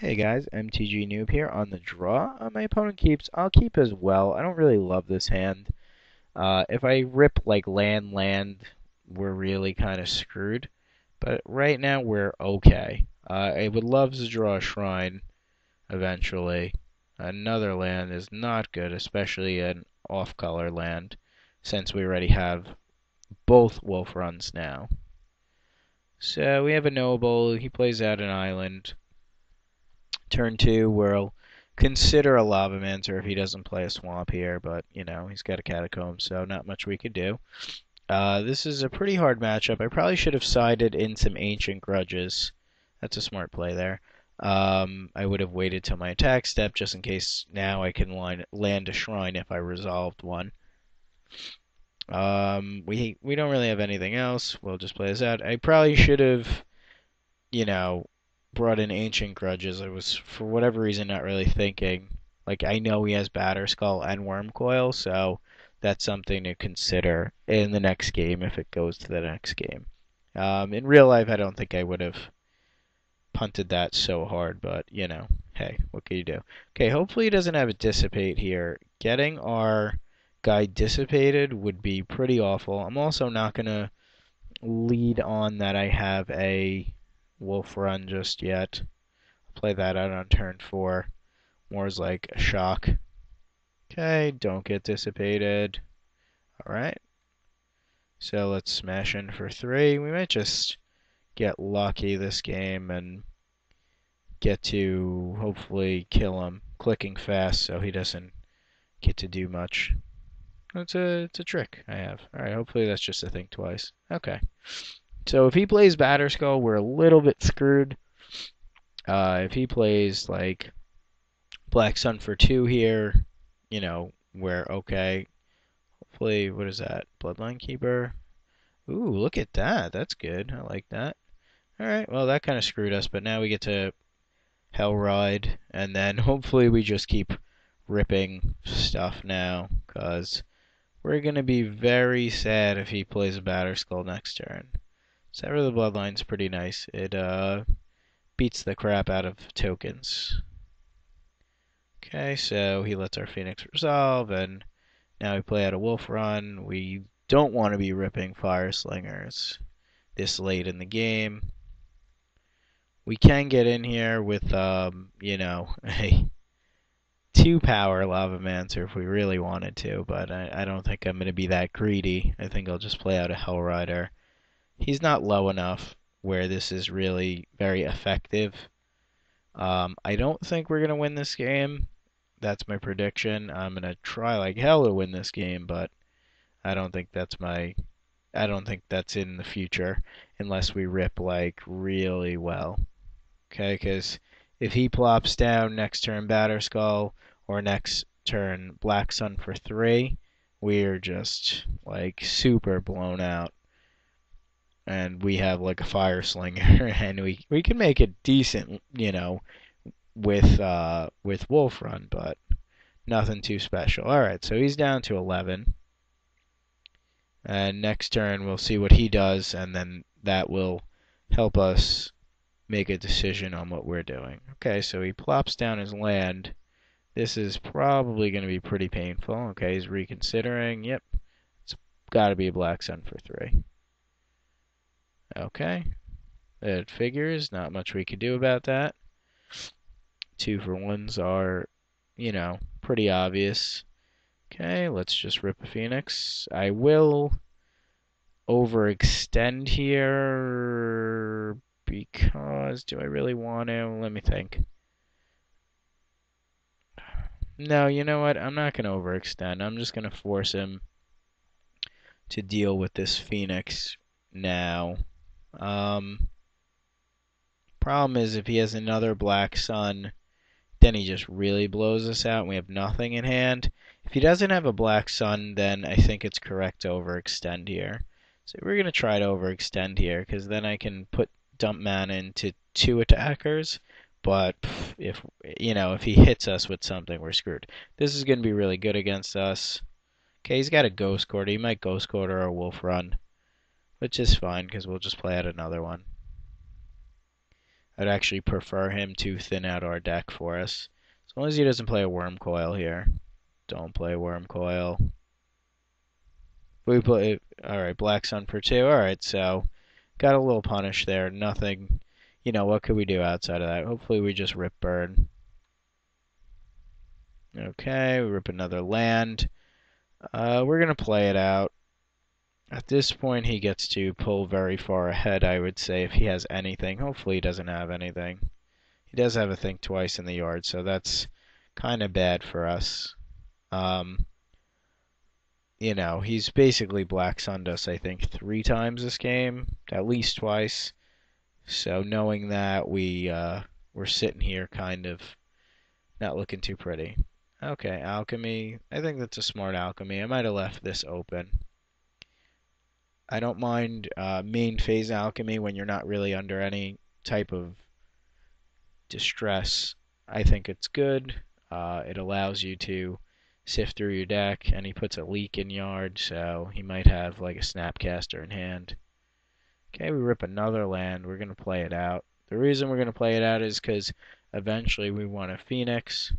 Hey guys, MTG Noob here on the draw. Uh, my opponent keeps, I'll keep as well. I don't really love this hand. Uh, if I rip like land, land, we're really kind of screwed. But right now we're okay. Uh, I would love to draw a shrine eventually. Another land is not good, especially an off-color land, since we already have both wolf runs now. So we have a noble, he plays out an island. Turn two, we'll consider a Lavamancer if he doesn't play a Swamp here, but, you know, he's got a Catacomb, so not much we could do. Uh, this is a pretty hard matchup. I probably should have sided in some Ancient Grudges. That's a smart play there. Um, I would have waited till my attack step just in case now I can line, land a Shrine if I resolved one. Um, we we don't really have anything else. We'll just play this out. I probably should have, you know, brought in Ancient Grudges, I was, for whatever reason, not really thinking. Like, I know he has Batterskull and Wurmcoil, so that's something to consider in the next game if it goes to the next game. Um, in real life, I don't think I would have punted that so hard, but, you know, hey, what can you do? Okay, hopefully he doesn't have it dissipate here. Getting our guy dissipated would be pretty awful. I'm also not going to lead on that I have a Wolf Run just yet. Play that out on turn four. More's like a shock. Okay, don't get dissipated. Alright. So let's smash in for three. We might just get lucky this game and get to hopefully kill him clicking fast so he doesn't get to do much. It's a it's a trick I have. Alright, hopefully that's just a Think Twice. Okay. So if he plays Batterskull, we're a little bit screwed. Uh, if he plays like Black Sun for two here, you know, we're okay. Hopefully, what is that? Bloodline Keeper. Ooh, look at that. That's good. I like that. Alright, well, that kind of screwed us, but now we get to Hell Ride, and then hopefully we just keep ripping stuff now, because we're going to be very sad if he plays a Batterskull next turn. Sever the Bloodline's pretty nice. It uh, beats the crap out of tokens. Okay, so he lets our Phoenix resolve, and now we play out a Wolf Run. We don't want to be ripping Fire Slingers this late in the game. We can get in here with, um, you know, a two power Lavamancer if we really wanted to, but I, I don't think I'm going to be that greedy. I think I'll just play out a Hell Rider he's not low enough where this is really very effective. Um, I don't think we're going to win this game. That's my prediction. I'm going to try like hell to win this game, but I don't think that's my I don't think that's in the future unless we rip like really well. Okay, cuz if he plops down next turn Batterskull or next turn Black Sun for 3, we're just like super blown out and we have like a fire slinger, and we we can make it decent, you know, with uh, with Wolf Run, but nothing too special. All right, so he's down to 11, and next turn we'll see what he does, and then that will help us make a decision on what we're doing. Okay, so he plops down his land. This is probably going to be pretty painful. Okay, he's reconsidering. Yep, it's got to be a black sun for three. Okay. It figures. Not much we could do about that. Two for ones are, you know, pretty obvious. Okay, let's just rip a phoenix. I will overextend here because do I really want to? Let me think. No, you know what? I'm not going to overextend. I'm just going to force him to deal with this phoenix now. Um, problem is if he has another black sun, then he just really blows us out and we have nothing in hand. If he doesn't have a black sun, then I think it's correct to overextend here. So we're going to try to overextend here because then I can put dump mana into two attackers. But if you know if he hits us with something, we're screwed. This is going to be really good against us. Okay, he's got a Ghost Quarter. He might Ghost Quarter or Wolf Run which is fine because we'll just play out another one. I'd actually prefer him to thin out our deck for us. As long as he doesn't play a Wurmcoil here. Don't play Wurmcoil. We play, alright, Black Sun for two. Alright, so got a little punish there. Nothing, you know, what could we do outside of that? Hopefully we just rip burn. Okay, we rip another land. Uh, we're going to play it out. At this point, he gets to pull very far ahead, I would say, if he has anything. Hopefully he doesn't have anything. He does have a think twice in the yard, so that's kind of bad for us. Um, you know, he's basically Black Sunned us, I think, three times this game, at least twice. So knowing that, we, uh, we're sitting here kind of not looking too pretty. Okay, alchemy. I think that's a smart alchemy. I might have left this open. I don't mind uh, main phase alchemy when you're not really under any type of distress. I think it's good. Uh, it allows you to sift through your deck, and he puts a leak in yard, so he might have like a snapcaster in hand. Okay, we rip another land. We're going to play it out. The reason we're going to play it out is because eventually we want a Phoenix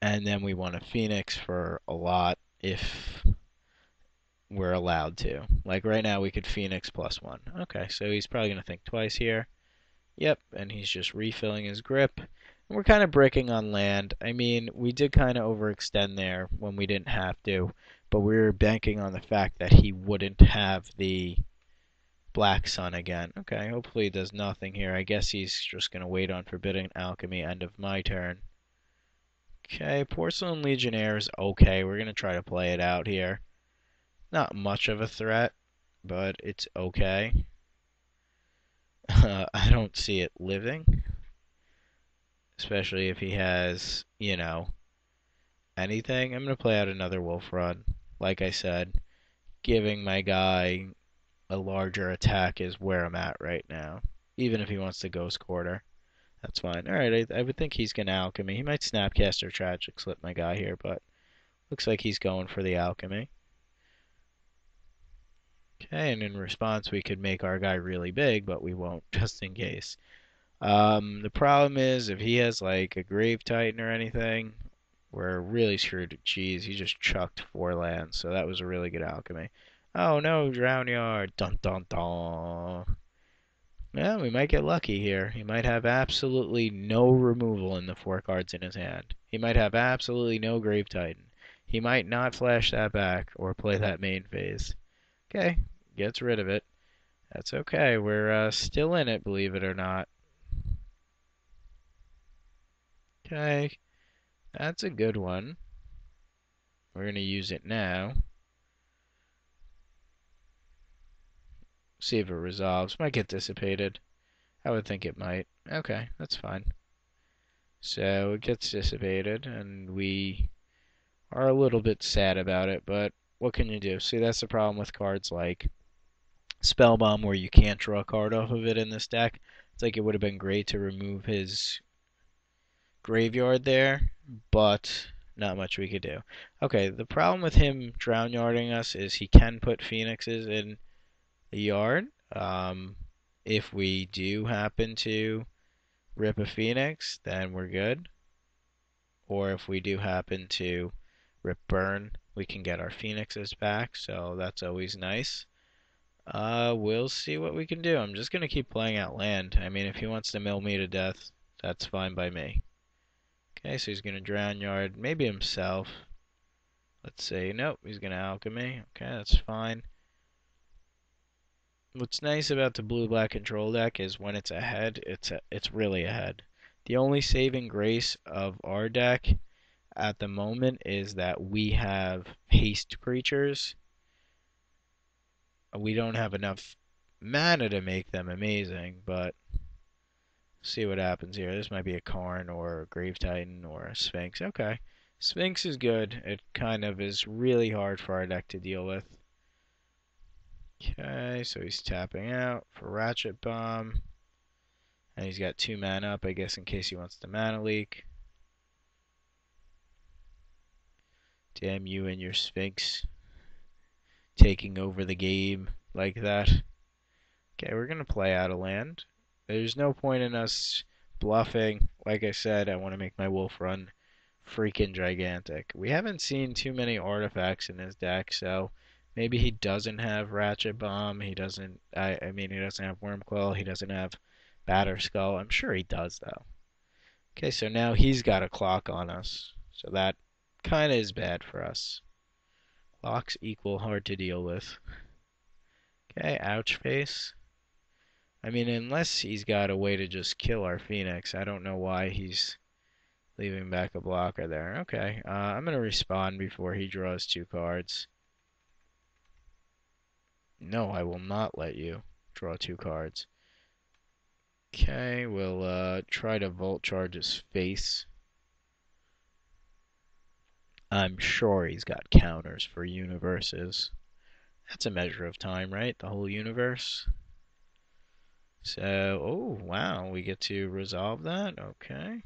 and then we want a Phoenix for a lot if we're allowed to. Like right now, we could Phoenix plus one. Okay, so he's probably going to think twice here. Yep, and he's just refilling his grip. And we're kind of breaking on land. I mean, we did kind of overextend there when we didn't have to, but we were banking on the fact that he wouldn't have the Black Sun again. Okay, hopefully he does nothing here. I guess he's just going to wait on Forbidden Alchemy end of my turn. Okay, Porcelain Legionnaire is okay. We're going to try to play it out here. Not much of a threat, but it's okay. Uh, I don't see it living. Especially if he has, you know, anything. I'm going to play out another Wolf Run. Like I said, giving my guy a larger attack is where I'm at right now. Even if he wants to Ghost Quarter. That's fine. Alright, I, I, would think he's going to alchemy. He might snapcast or tragic slip my guy here, but looks like he's going for the alchemy. Okay, and in response we could make our guy really big, but we won't, just in case. Um, the problem is, if he has like a Grave Titan or anything, we're really screwed. Jeez, he just chucked four lands, so that was a really good alchemy. Oh no, Drown Yard! Dun dun dun! Yeah, we might get lucky here. He might have absolutely no removal in the four cards in his hand. He might have absolutely no Grave Titan. He might not flash that back or play that main phase. Okay, gets rid of it. That's okay. We're uh, still in it, believe it or not. Okay, that's a good one. We're going to use it now. See if it resolves. Might get dissipated. I would think it might. Okay, that's fine. So it gets dissipated, and we are a little bit sad about it, but what can you do? See, that's the problem with cards like Spellbomb, where you can't draw a card off of it in this deck. It's like it would have been great to remove his graveyard there, but not much we could do. Okay, the problem with him drown yarding us is he can put phoenixes in the yard. Um, if we do happen to rip a phoenix, then we're good. Or if we do happen to rip burn, we can get our phoenixes back, so that's always nice. Uh, we'll see what we can do. I'm just going to keep playing out land. I mean, if he wants to mill me to death, that's fine by me. Okay, so he's going to drown yard, maybe himself. Let's see. Nope, he's going to alchemy. Okay, that's fine. What's nice about the blue-black control deck is when it's ahead, it's a, it's really ahead. The only saving grace of our deck at the moment is that we have haste creatures. We don't have enough mana to make them amazing, but see what happens here. This might be a Karn or a Grave Titan or a Sphinx. Okay. Sphinx is good. It kind of is really hard for our deck to deal with. Okay, so he's tapping out for Ratchet Bomb. And he's got two mana up, I guess, in case he wants to mana leak. Damn you and your Sphinx. Taking over the game like that. Okay, we're going to play out of land. There's no point in us bluffing. Like I said, I want to make my wolf run freaking gigantic. We haven't seen too many artifacts in his deck, so maybe he doesn't have Ratchet Bomb. He doesn't. I, I mean, he doesn't have Wurmcoil. He doesn't have Batterskull. I'm sure he does though. Okay, so now he's got a clock on us, so that kind of is bad for us. Clocks equal hard to deal with. Okay, ouch face. I mean, unless he's got a way to just kill our Phoenix, I don't know why he's leaving back a blocker there. Okay, uh, I'm going to respond before he draws two cards. No, I will not let you draw two cards. Okay, we'll uh, try to Volt Charge his face. I'm sure he's got counters for universes. That's a measure of time, right? The whole universe. So, oh, wow, we get to resolve that? Okay.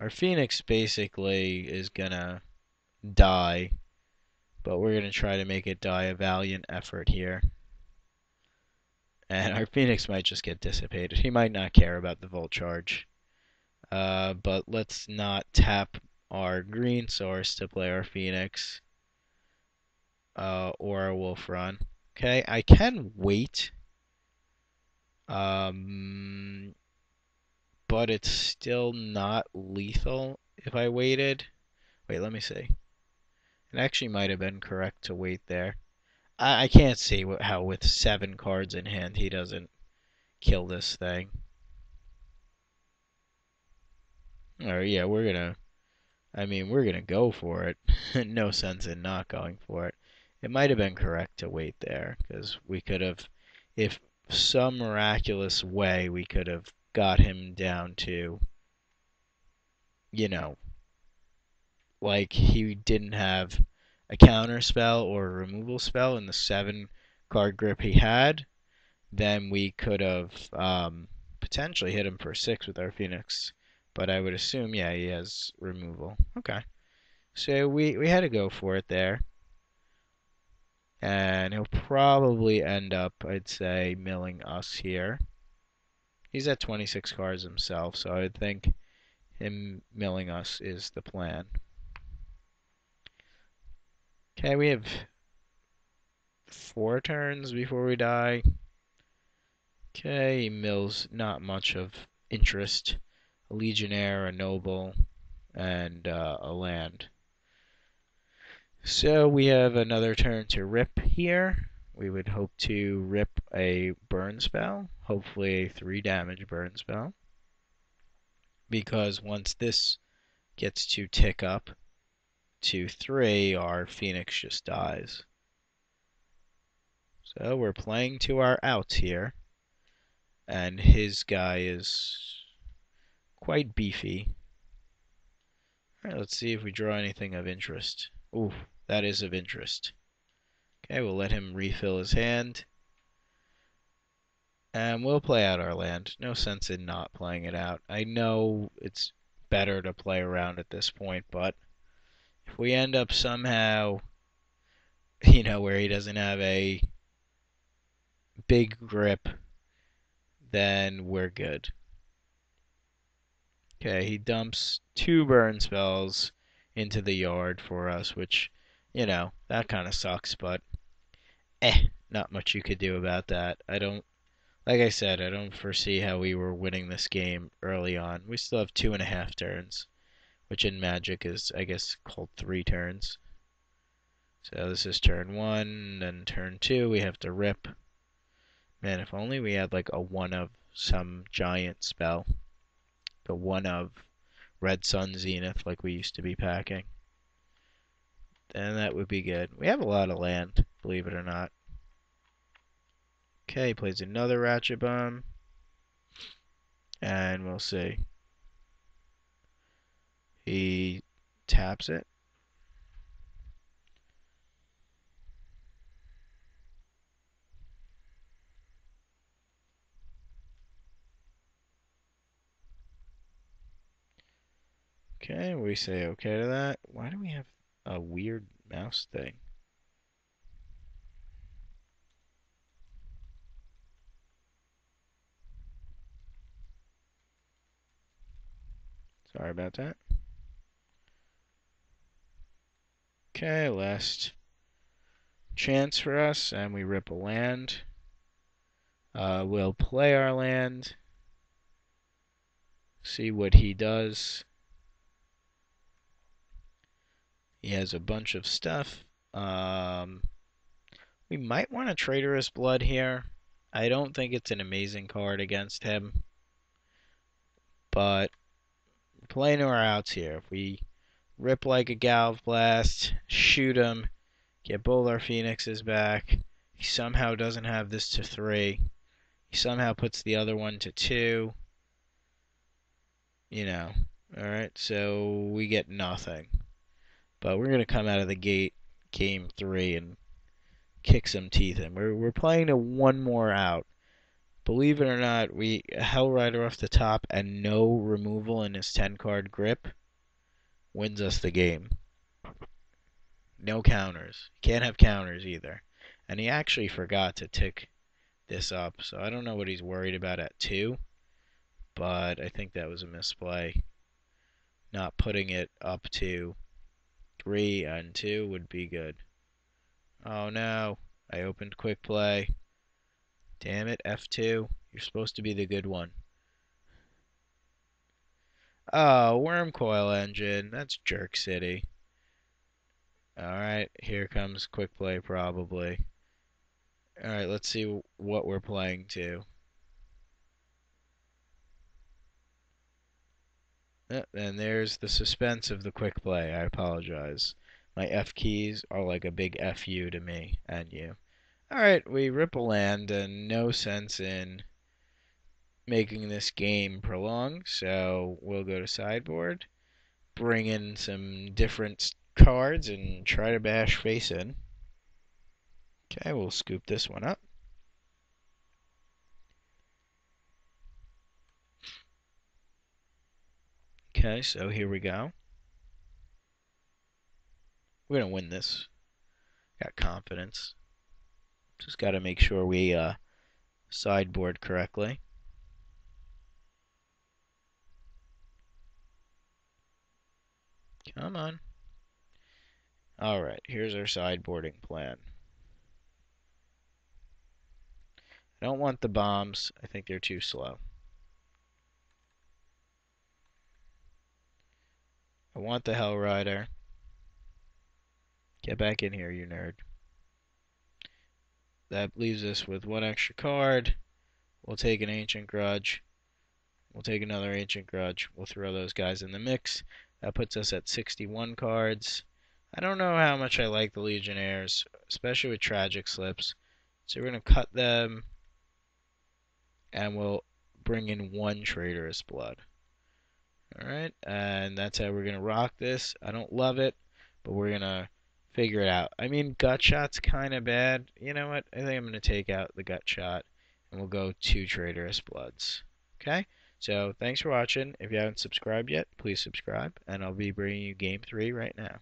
Our Phoenix basically is gonna die, but we're gonna try to make it die a valiant effort here. And our Phoenix might just get dissipated. He might not care about the Volt Charge. Uh, but let's not tap our green source to play our Phoenix uh, or our Wolf Run. Okay, I can wait um, but it's still not lethal if I waited. Wait, let me see. It actually might have been correct to wait there. I, I can't see how with seven cards in hand he doesn't kill this thing. Or yeah, we're gonna. I mean, we're gonna go for it. no sense in not going for it. It might have been correct to wait there because we could have, if some miraculous way we could have got him down to, you know, like he didn't have a counter spell or a removal spell in the seven card grip he had, then we could have um, potentially hit him for six with our Phoenix. But I would assume, yeah, he has removal. Okay. So we, we had to go for it there and he'll probably end up, I'd say, milling us here. He's at 26 cards himself, so I would think him milling us is the plan. Okay, we have four turns before we die. Okay, mills not much of interest. A legionnaire, a noble, and uh, a land. So we have another turn to rip here. We would hope to rip a burn spell, hopefully a 3 damage burn spell. Because once this gets to tick up to 3, our Phoenix just dies. So we're playing to our outs here. And his guy is quite beefy. Alright, let's see if we draw anything of interest. Ooh, that is of interest. Okay, we'll let him refill his hand. And we'll play out our land. No sense in not playing it out. I know it's better to play around at this point, but if we end up somehow, you know, where he doesn't have a big grip, then we're good. Okay, he dumps two burn spells into the yard for us, which you know, that kind of sucks, but eh, not much you could do about that. I don't, like I said, I don't foresee how we were winning this game early on. We still have two and a half turns, which in Magic is, I guess, called three turns. So this is turn one, then turn two, we have to rip. Man, if only we had like a one of some giant spell. The one of Red Sun Zenith like we used to be packing and that would be good. We have a lot of land, believe it or not. Okay, plays another Ratchet Bomb. And we'll see. He taps it. We say okay to that. Why do we have a weird mouse thing? Sorry about that. Okay, last chance for us, and we rip a land. Uh, we'll play our land, see what he does. He has a bunch of stuff. Um, we might want a Traitorous Blood here. I don't think it's an amazing card against him. But playing our outs here. If we rip like a Galv Blast, shoot him, get both our Phoenixes back, he somehow doesn't have this to three. He somehow puts the other one to two. You know. Alright, so we get nothing. But we're going to come out of the gate game three and kick some teeth in. We're, we're playing a one more out. Believe it or not, we Hell Rider off the top and no removal in his 10 card grip wins us the game. No counters. Can't have counters either. And he actually forgot to tick this up, so I don't know what he's worried about at 2, but I think that was a misplay. Not putting it up to 3 and 2 would be good. Oh no, I opened quick play. Damn it, F2. You're supposed to be the good one. Oh, Wurmcoil Engine. That's Jerk City. Alright, here comes quick play probably. Alright, let's see what we're playing to. And there's the suspense of the quick play. I apologize. My F keys are like a big FU to me and you. Alright, we rip a land and no sense in making this game prolonged, so we'll go to sideboard, bring in some different cards and try to bash face in. Okay, we'll scoop this one up. Okay, so here we go. We're going to win this. Got confidence. Just got to make sure we uh, sideboard correctly. Come on. Alright, here's our sideboarding plan. I don't want the bombs. I think they're too slow. I want the Hell Rider. Get back in here, you nerd. That leaves us with one extra card. We'll take an Ancient Grudge. We'll take another Ancient Grudge. We'll throw those guys in the mix. That puts us at 61 cards. I don't know how much I like the Legionnaires, especially with Tragic Slips. So we're going to cut them, and we'll bring in one Traitorous Blood. Alright, and that's how we're going to rock this. I don't love it, but we're going to figure it out. I mean, gut shot's kind of bad. You know what? I think I'm going to take out the gut shot, and we'll go two Traitorous Bloods. Okay? So, thanks for watching. If you haven't subscribed yet, please subscribe, and I'll be bringing you Game 3 right now.